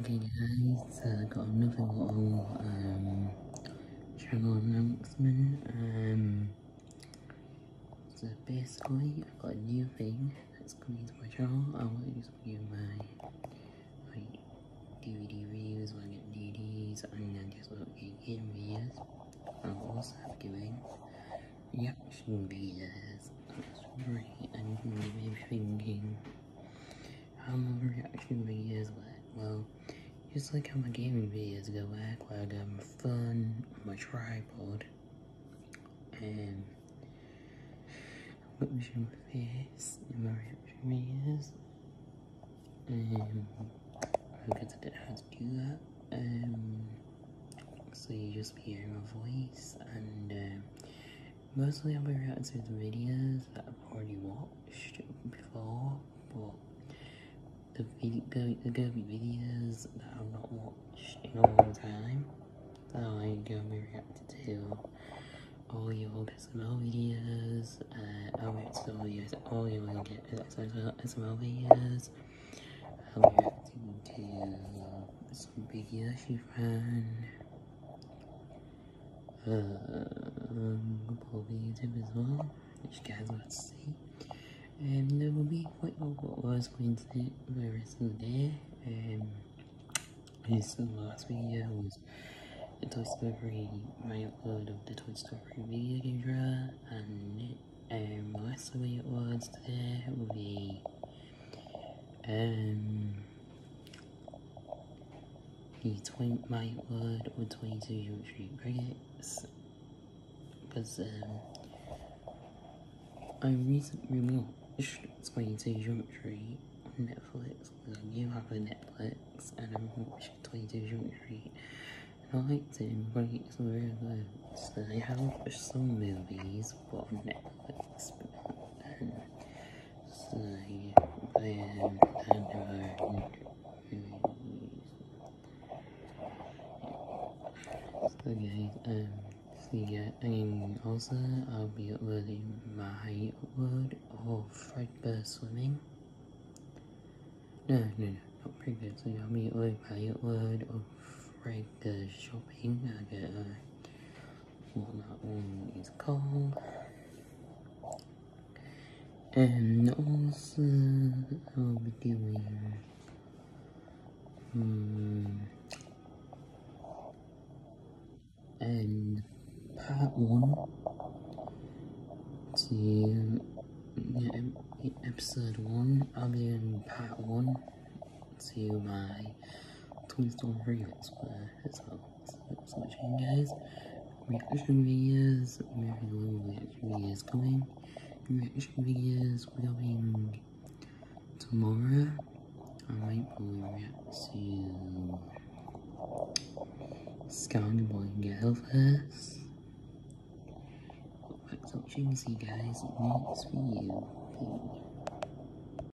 Okay guys, uh, got another little um, channel announcement. Um, so basically, I've got a new thing that's coming to my channel. I want to just give my like DVD reviews when I get DVDs and then just look at game videos. I'll also giving reaction videos. That's right, and you may be thinking, how my reaction videos? Well, just like how my gaming videos go back, where I got my phone on my tripod, and what was your face in my reaction videos, and I guess I didn't have to do that, um, so you just be hearing my voice, and um, mostly I'll be reacting to the videos that I've already watched before, but the video, the gonna videos that I've not watched in a long time that I'm gonna be reacting to. All your SML videos, uh, I'll react to all your all your get SML videos. I'll be reacting to some big Yoshi fan. Uh, um, probably YouTube as well, which you guys want to see. Um, and there will be quite a lot of was going to be for um, the rest the. Um, this last video was the Toy Story, my upload of the Toy Story video game trailer, and um, the last video it was today will be um, the 20, my word of 22 Jump Street Crickets, because um, I recently moved it's22 Jump Street on Netflix because I gave have a Netflix and I'm watching 22 Jump Street and I liked it but it's very good. So I have watched some movies but on Netflix but, um, so but um, I never movies. So guys, um yeah, and also I'll be uploading my upload of Fredbear Swimming. No, no, no, not Fredbear Swimming, I'll be uploading my upload of Fredbear Shopping. I get what that one is called. And also I'll be doing hmm and part one to yeah, episode one. I'll be in part one to my Toy Story Let's Play. So, thanks for guys. Reaction videos, moving along reaction videos coming. Reaction videos going tomorrow. I might probably react to Boy Girl first. Thanks for watching, see you guys next video.